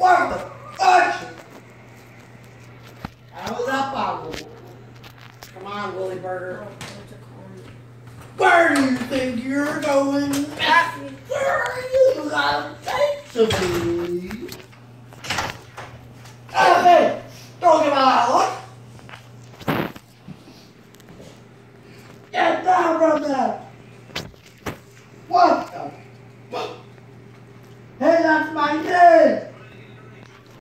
What the fudge? Hold up, I will. Come on, Willy Burger. Where do you think you're going? Where are you got thanks to me. Hey, don't give my. Get down from there. What the? Hey, that's my name.